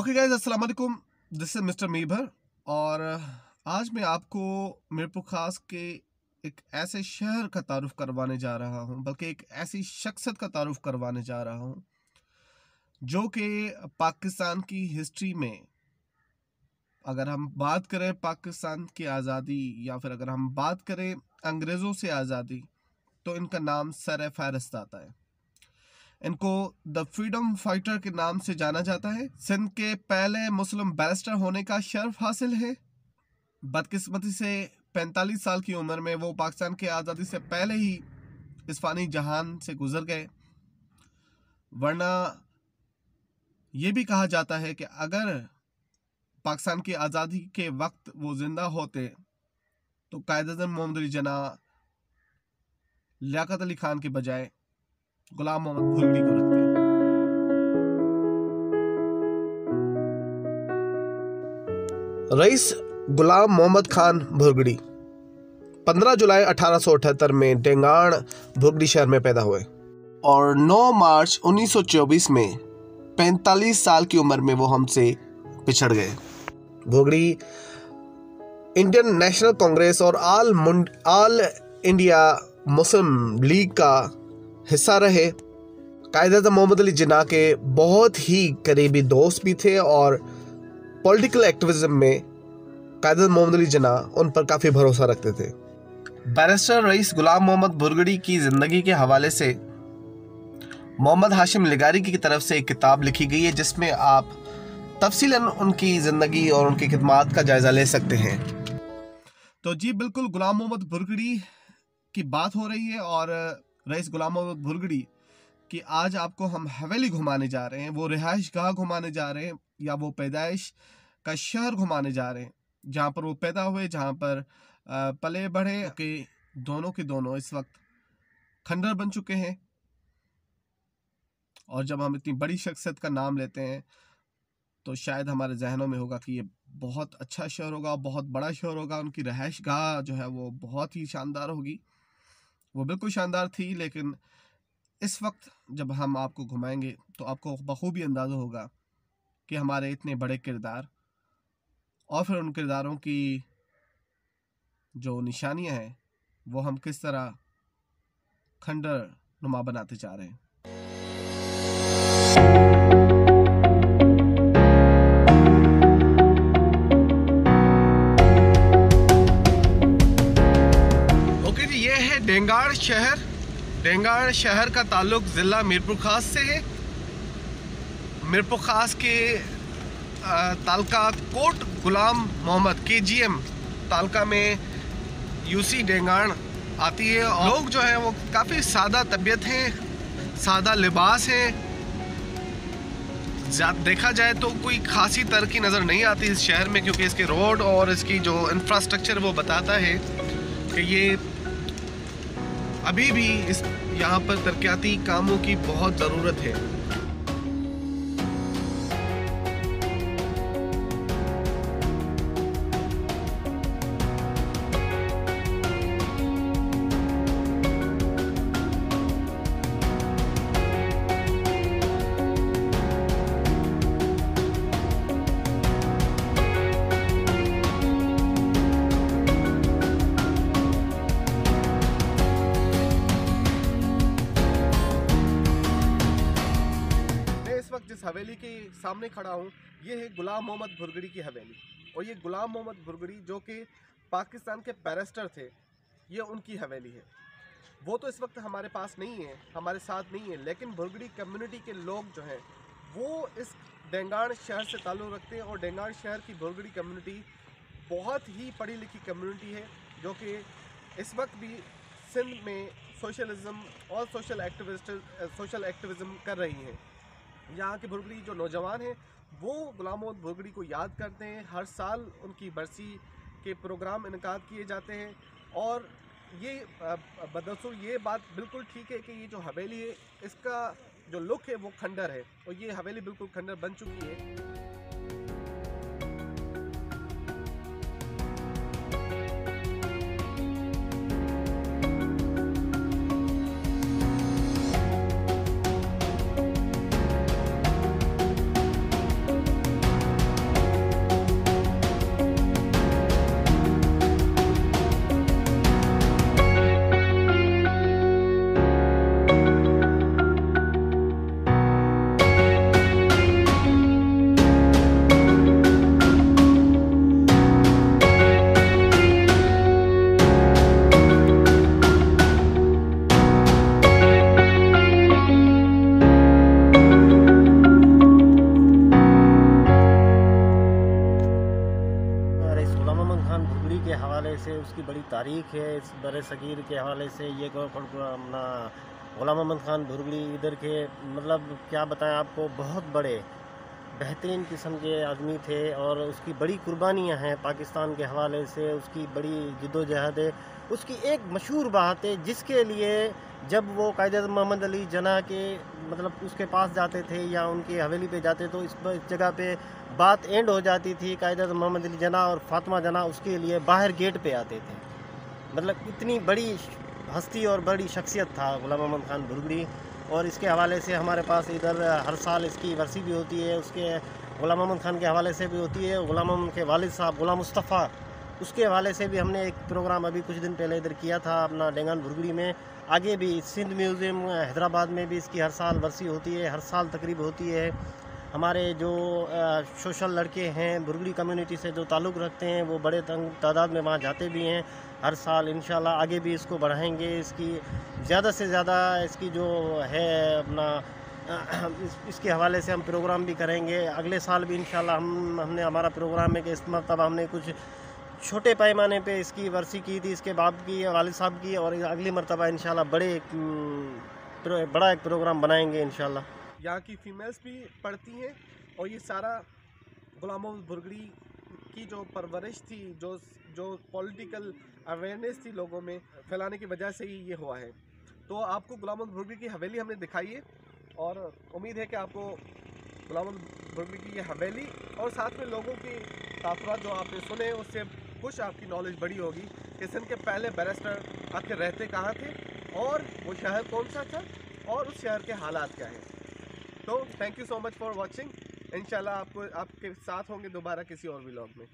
Okay guys अस्सलाम वालेकुम this is mister मीभर और आज मैं आपको मीरपुर खास के एक ऐसे शहर का तारुफ करवाने जा रहा हूँ, बल्कि एक ऐसी शख्सियत का तारुफ करवाने जा रहा हूँ, जो कि पाकिस्तान की हिस्ट्री में, अगर हम बात करें पाकिस्तान की आज़ादी, या फिर अगर हम बात करें अंग्रेज़ों से आज़ादी तो इनका नाम सर फहरस्त आता है। इनको द फ्रीडम फाइटर के नाम से जाना जाता है। सिंध के पहले मुस्लिम बैरिस्टर होने का शर्फ हासिल है। बदकिस्मती से 45 साल की उम्र में वो पाकिस्तान के आज़ादी से पहले ही इस फानी जहान से गुजर गए। वरना ये भी कहा जाता है कि अगर पाकिस्तान की आज़ादी के वक्त वो ज़िंदा होते तो कायद मोहम्मद अली जना, लियाकत अली खान के बजाय गुलाम मोहम्मद भुलगी को रखते हैं रईस गुलाम मोहम्मद खान भुरगड़ी। 15 जुलाई 1878 में डेंगाण भुगड़ी शहर में पैदा हुए। और 9 मार्च 1924 में 45 साल की उम्र में वो हमसे पिछड़ गए। भुगड़ी इंडियन नेशनल कांग्रेस और आल मुंड आल इंडिया मुस्लिम लीग का हिस्सा रहे। कायद मोहम्मद अली जिना के बहुत ही करीबी दोस्त भी थे और पॉलिटिकल एक्टिविज्म में कायद मोहम्मद अली जिना उन पर काफ़ी भरोसा रखते थे। बैरिस्टर रईस गुलाम मोहम्मद बुरगड़ी की ज़िंदगी के हवाले से मोहम्मद हाशिम लिगारी की तरफ़ से एक किताब लिखी गई है जिसमें आप तफसीला उनकी ज़िंदगी और उनकी खदमात का जायज़ा ले सकते हैं। तो जी बिल्कुल गुलाम मोहम्मद बुरगड़ी की बात हो रही है और रईस गुलाम मोहम्मद भुरगड़ी कि आज आपको हम हवेली घुमाने जा रहे हैं, वो रिहाइश गाह घुमाने जा रहे हैं, या वो पैदाइश का शहर घुमाने जा रहे हैं, जहाँ पर वो पैदा हुए, जहाँ पर पले बढ़े, के दोनों के दोनों इस वक्त खंडर बन चुके हैं। और जब हम इतनी बड़ी शख्सियत का नाम लेते हैं तो शायद हमारे जहनों में होगा कि ये बहुत अच्छा शहर होगा, बहुत बड़ा शहर होगा, उनकी रहायश गाह जो है वो बहुत ही शानदार होगी। वो बिल्कुल शानदार थी, लेकिन इस वक्त जब हम आपको घुमाएँगे तो आपको बखूबी अंदाज़ा होगा कि हमारे इतने बड़े किरदार और फिर उन किरदारों की जो निशानियाँ हैं, वो हम किस तरह खंडर नुमा बनाते जा रहे हैं। डेंगाड़ शहर डेंगाड़ शहर का ताल्लुक ज़िला मीरपुर ख़ास से है। मीरपुर ख़ास के तालका कोट गुलाम मोहम्मद के जी एम तालका में यूसी डेंगाड़ आती है। और लोग जो हैं वो काफ़ी सादा तबीयत हैं, सादा लिबास हैं। देखा जाए तो कोई खासी तरक्की नज़र नहीं आती इस शहर में, क्योंकि इसके रोड और इसकी जो इंफ्रास्ट्रक्चर वो बताता है कि ये अभी भी इस यहाँ पर तरक्याती कामों की बहुत ज़रूरत है। हवेली के सामने खड़ा हूँ। ये है गुलाम मोहम्मद भुरगड़ी की हवेली। और ये गुलाम मोहम्मद भुरगड़ी जो कि पाकिस्तान के बैरिस्टर थे, ये उनकी हवेली है। वो तो इस वक्त हमारे पास नहीं है, हमारे साथ नहीं है, लेकिन भुरगड़ी कम्युनिटी के लोग जो हैं, वो इस डेंगाड़ शहर से ताल्लुक़ रखते हैं। और डेंगाड़ शहर की भुरगड़ी कम्युनिटी बहुत ही पढ़ी लिखी कम्युनिटी है, जो कि इस वक्त भी सिंध में सोशलिज़म और सोशल एक्टिविस्ट, सोशल एक्टिविज़म कर रही हैं। यहाँ के भुरगड़ी जो नौजवान हैं, वो गुलाम मोहम्मद भुरगड़ी को याद करते हैं। हर साल उनकी बरसी के प्रोग्राम इनका किए जाते हैं और ये बदसूर ये बात बिल्कुल ठीक है कि ये जो हवेली है, इसका जो लुक है वो खंडर है और ये हवेली बिल्कुल खंडर बन चुकी है। तारीख है इस बर सग़ीर के हवाले से, ये अपना ग़ुलाम मोहम्मद ख़ान भुरगड़ी इधर के मतलब क्या बताएँ आपको, बहुत बड़े, बेहतरीन किस्म के आदमी थे और उसकी बड़ी कुर्बानियाँ हैं पाकिस्तान के हवाले से, उसकी बड़ी जद्दोजहद है। उसकी एक मशहूर बात है, जिसके लिए जब वो कायद मोहम्मद अली जना के मतलब उसके पास जाते थे या उनकी हवेली पे जाते तो इस जगह पे बात एंड हो जाती थी, कायद मोहम्मद अली जना और फातमा जना उसके लिए बाहर गेट पे आते थे। मतलब इतनी बड़ी हस्ती और बड़ी शख्सियत था गुलाम मोहम्मद ख़ान भुरगड़ी। और इसके हवाले से हमारे पास इधर हर साल इसकी वर्सी भी होती है, उसके गुलाम मोहम्मद ख़ान के हवाले से भी होती है, गुलाम मोहम्मद के वालिद साहब, गुलाम मुस्तफ़ा, उसके हवाले से भी हमने एक प्रोग्राम अभी कुछ दिन पहले इधर किया था अपना डेंगान भुरगड़ी में। आगे भी सिंध म्यूज़ियम हैदराबाद में भी इसकी हर साल वर्सी होती है, हर साल तकरीब होती है। हमारे जो सोशल लड़के हैं बुरगड़ी कम्युनिटी से जो ताल्लुक़ रखते हैं वो बड़े तंग तादाद में वहाँ जाते भी हैं। हर साल इन आगे भी इसको बढ़ाएँगे। इसकी ज़्यादा से ज़्यादा इसकी जो है अपना इस, इसके हवाले से हम प्रोग्राम भी करेंगे। अगले साल भी इन हम हमने हमारा प्रोग्राम है कि इस मरतबा हमने कुछ छोटे पैमाने पे इसकी वर्सी की थी इसके बाप की वालिद साहब की और अगली मरतबा इन बड़े एक, बड़ा एक प्रोग्राम बनाएँगे इन यहाँ की फीमेल्स भी पढ़ती हैं और ये सारा गुलाम बुरगड़ी की जो परवरिश थी, जो जो पॉलिटिकल अवेयरनेस थी लोगों में फैलाने की वजह से ही ये हुआ है। तो आपको गुलाम बुरगड़ी की हवेली हमने दिखाई है और उम्मीद है कि आपको गुलाम बुरगड़ी की ये हवेली और साथ में लोगों की तासुरात जो आपने सुने उससे कुछ आपकी नॉलेज बड़ी होगी कि सिंध के पहले बैरिस्टर आके रहते कहाँ थे और वो शहर कौन सा था और उस शहर के हालात क्या हैं। तो thank you so much for watching इनशाला आपको, आपके साथ होंगे दोबारा किसी और ब्लॉग में.